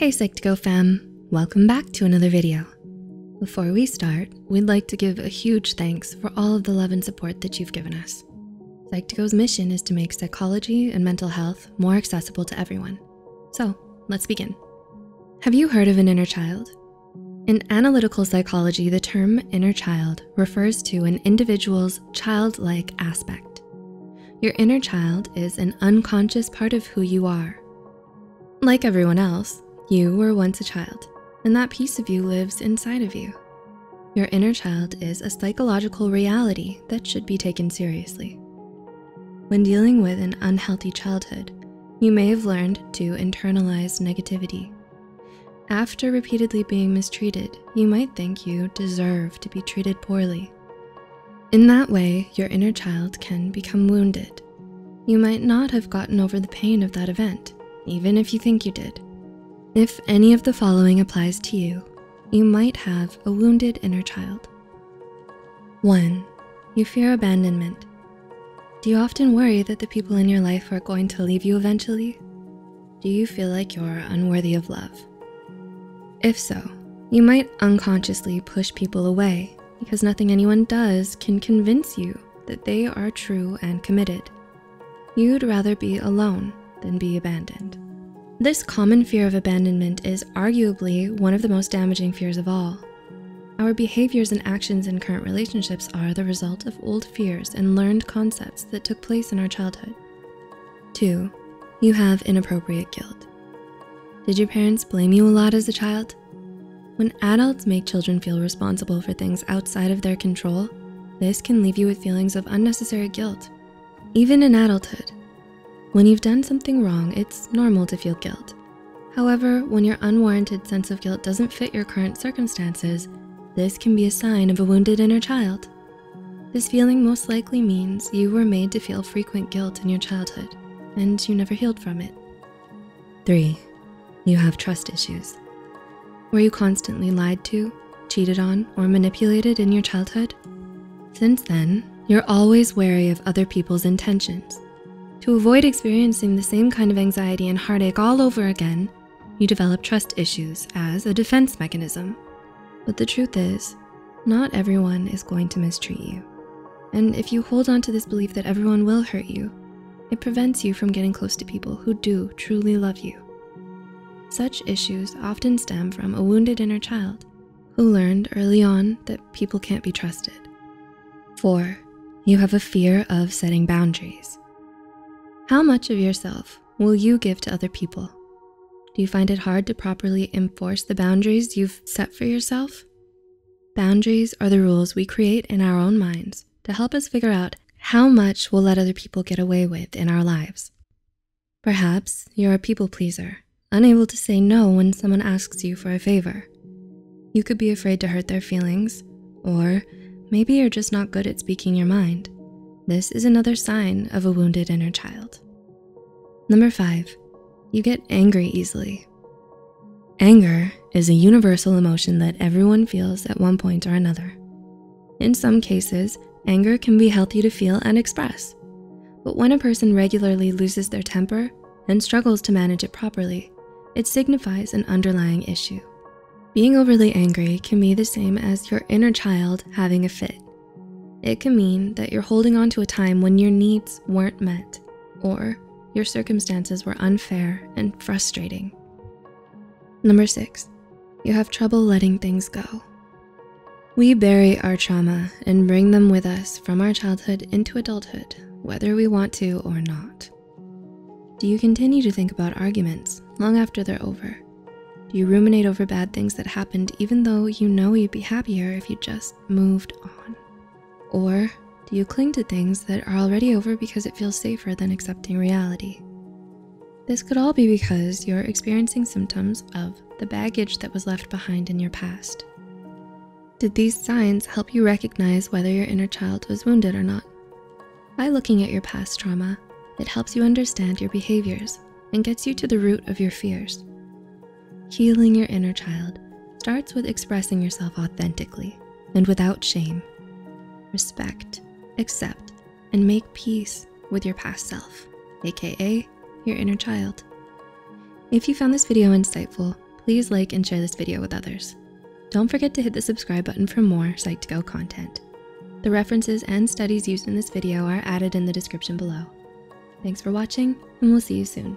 Hey Psych2Go fam, welcome back to another video. Before we start, we'd like to give a huge thanks for all of the love and support that you've given us. Psych2Go's mission is to make psychology and mental health more accessible to everyone. So let's begin. Have you heard of an inner child? In analytical psychology, the term inner child refers to an individual's childlike aspect. Your inner child is an unconscious part of who you are. Like everyone else, you were once a child, and that piece of you lives inside of you. Your inner child is a psychological reality that should be taken seriously. When dealing with an unhealthy childhood, you may have learned to internalize negativity. After repeatedly being mistreated, you might think you deserve to be treated poorly. In that way, your inner child can become wounded. You might not have gotten over the pain of that event, even if you think you did. If any of the following applies to you, you might have a wounded inner child. One, you fear abandonment. Do you often worry that the people in your life are going to leave you eventually? Do you feel like you're unworthy of love? If so, you might unconsciously push people away because nothing anyone does can convince you that they are true and committed. You'd rather be alone than be abandoned. This common fear of abandonment is arguably one of the most damaging fears of all. Our behaviors and actions in current relationships are the result of old fears and learned concepts that took place in our childhood. Two, you have inappropriate guilt. Did your parents blame you a lot as a child? When adults make children feel responsible for things outside of their control, this can leave you with feelings of unnecessary guilt. Even in adulthood, when you've done something wrong, it's normal to feel guilt. However, when your unwarranted sense of guilt doesn't fit your current circumstances, this can be a sign of a wounded inner child. This feeling most likely means you were made to feel frequent guilt in your childhood and you never healed from it. Three, you have trust issues. Were you constantly lied to, cheated on, or manipulated in your childhood? Since then, you're always wary of other people's intentions to avoid experiencing the same kind of anxiety and heartache all over again, you develop trust issues as a defense mechanism. But the truth is, not everyone is going to mistreat you. And if you hold on to this belief that everyone will hurt you, it prevents you from getting close to people who do truly love you. Such issues often stem from a wounded inner child who learned early on that people can't be trusted. Four, you have a fear of setting boundaries. How much of yourself will you give to other people? Do you find it hard to properly enforce the boundaries you've set for yourself? Boundaries are the rules we create in our own minds to help us figure out how much we'll let other people get away with in our lives. Perhaps you're a people pleaser, unable to say no when someone asks you for a favor. You could be afraid to hurt their feelings, or maybe you're just not good at speaking your mind. This is another sign of a wounded inner child. Number five, you get angry easily. Anger is a universal emotion that everyone feels at one point or another. In some cases, anger can be healthy to feel and express. But when a person regularly loses their temper and struggles to manage it properly, it signifies an underlying issue. Being overly angry can be the same as your inner child having a fit. It can mean that you're holding on to a time when your needs weren't met or your circumstances were unfair and frustrating. Number six, you have trouble letting things go. We bury our trauma and bring them with us from our childhood into adulthood, whether we want to or not. Do you continue to think about arguments long after they're over? Do you ruminate over bad things that happened even though you know you'd be happier if you just moved on? Or do you cling to things that are already over because it feels safer than accepting reality? This could all be because you're experiencing symptoms of the baggage that was left behind in your past. Did these signs help you recognize whether your inner child was wounded or not? By looking at your past trauma, it helps you understand your behaviors and gets you to the root of your fears. Healing your inner child starts with expressing yourself authentically and without shame respect, accept, and make peace with your past self, AKA your inner child. If you found this video insightful, please like and share this video with others. Don't forget to hit the subscribe button for more Psych2Go content. The references and studies used in this video are added in the description below. Thanks for watching, and we'll see you soon.